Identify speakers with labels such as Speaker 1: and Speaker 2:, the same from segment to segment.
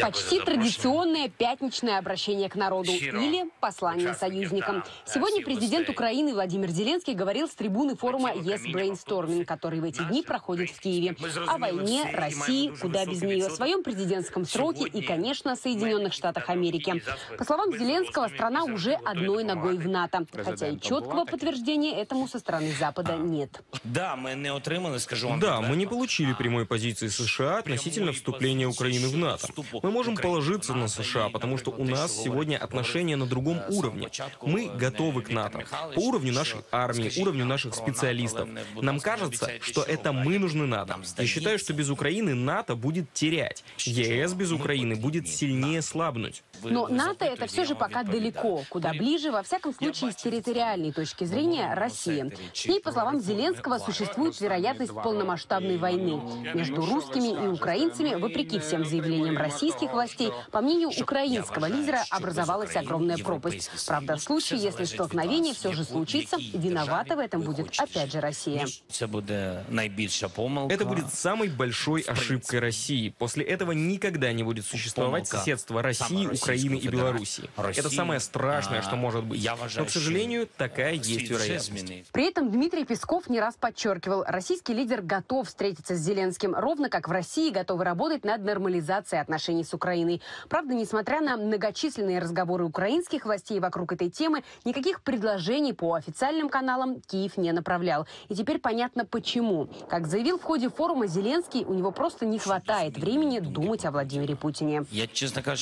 Speaker 1: Почти традиционное пятничное обращение к народу или послание союзникам. Сегодня президент Украины Владимир Зеленский говорил с трибуны форума Yes Brainstorming, который в эти дни проходит в Киеве. О войне, России, куда без нее, о своем президентском сроке и, конечно, Соединенных Штатах Америки. По словам Зеленского, страна уже одной ногой в НАТО, хотя и четкого подтверждения этому со стороны Запада нет.
Speaker 2: Да, мы не отримали, скажу вам.
Speaker 3: Да, мы не получили прямой позиции США относительно вступления Украины в НАТО. Мы можем положиться на США, потому что у нас сегодня отношения на другом уровне. Мы готовы к НАТО. По уровню нашей армии, уровню наших специалистов. Нам кажется, что это мы нужны НАТО. Я считаю, что без Украины НАТО будет терять. ЕС без Украины будет сильнее слабнуть.
Speaker 1: Но НАТО это все же пока далеко. Куда ближе, во всяком случае, с территориальной точки зрения, Россия. С ней, по словам Зеленского, существует вероятность полномасштабной войны между русскими и украинцами, вопреки всем заявлениям российских властей. По мнению украинского лидера, образовалась огромная пропасть. Правда, в случае, если столкновение все же случится, виновата в этом будет опять же Россия.
Speaker 3: Это будет самой большой ошибкой России. После этого никогда не будет существовать соседство России, Украины и Белоруссии. Это самое страшное, что может быть. Но, к сожалению, такая есть вероятность.
Speaker 1: При этом Дмитрий Песков не раз подчеркивал, российский лидер готов встретиться с Зеленским, ровно как в России готовы работать над нормализацией отношений с Украиной. Украиной. Правда, несмотря на многочисленные разговоры украинских властей вокруг этой темы, никаких предложений по официальным каналам Киев не направлял. И теперь понятно почему. Как заявил в ходе форума Зеленский, у него просто не хватает времени думать о Владимире Путине.
Speaker 2: Я, честно говоря,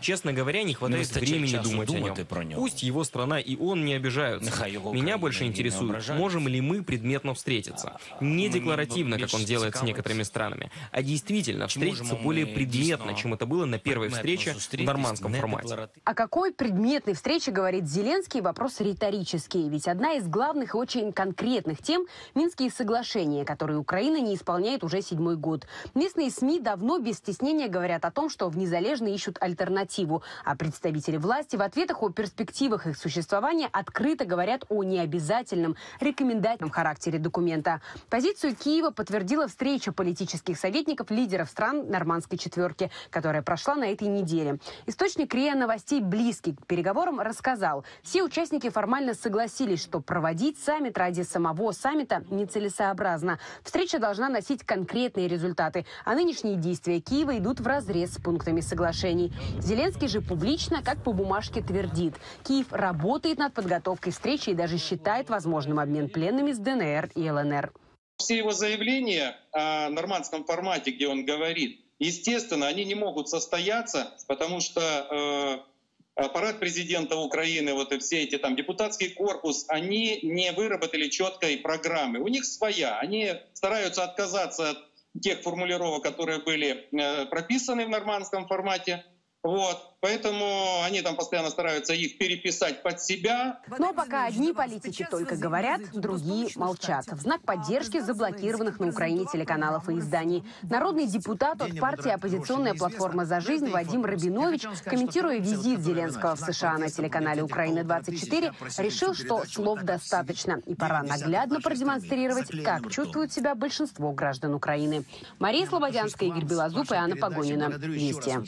Speaker 3: честно говоря, не хватает времени думать о нем. Про него. Пусть его страна и он не обижаются. Меня больше интересует, можем ли мы предметно встретиться. Не декларативно, как он делает с некоторыми странами, а действительно встретиться более предметно, чем это было было на первой встрече в нормандском формате.
Speaker 1: О какой предметной встрече говорит Зеленский, вопрос риторический. Ведь одна из главных и очень конкретных тем – Минские соглашения, которые Украина не исполняет уже седьмой год. Местные СМИ давно без стеснения говорят о том, что в незалежные ищут альтернативу, а представители власти в ответах о перспективах их существования открыто говорят о необязательном рекомендательном характере документа. Позицию Киева подтвердила встреча политических советников лидеров стран нормандской четверки, которая прошла на этой неделе. Источник РИА Новостей, близкий к переговорам, рассказал, все участники формально согласились, что проводить саммит ради самого саммита нецелесообразно. Встреча должна носить конкретные результаты, а нынешние действия Киева идут в разрез с пунктами соглашений. Зеленский же публично, как по бумажке, твердит, Киев работает над подготовкой встречи и даже считает возможным обмен пленными с ДНР и ЛНР.
Speaker 4: Все его заявления о нормандском формате, где он говорит, Естественно, они не могут состояться, потому что э, аппарат президента Украины, вот и все эти там депутатский корпус, они не выработали четкой программы. У них своя. Они стараются отказаться от тех формулировок, которые были э, прописаны в нормандском формате. Вот. Поэтому они там постоянно стараются их переписать под себя.
Speaker 1: Но пока одни политики только говорят, другие молчат. В знак поддержки заблокированных на Украине телеканалов и изданий. Народный депутат от партии «Оппозиционная платформа за жизнь» Вадим Рабинович, комментируя визит Зеленского в США на телеканале «Украина-24», решил, что слов достаточно. И пора наглядно продемонстрировать, как чувствуют себя большинство граждан Украины. Мария Слободянская, Игорь Белозуб и Анна Погонина. Вести.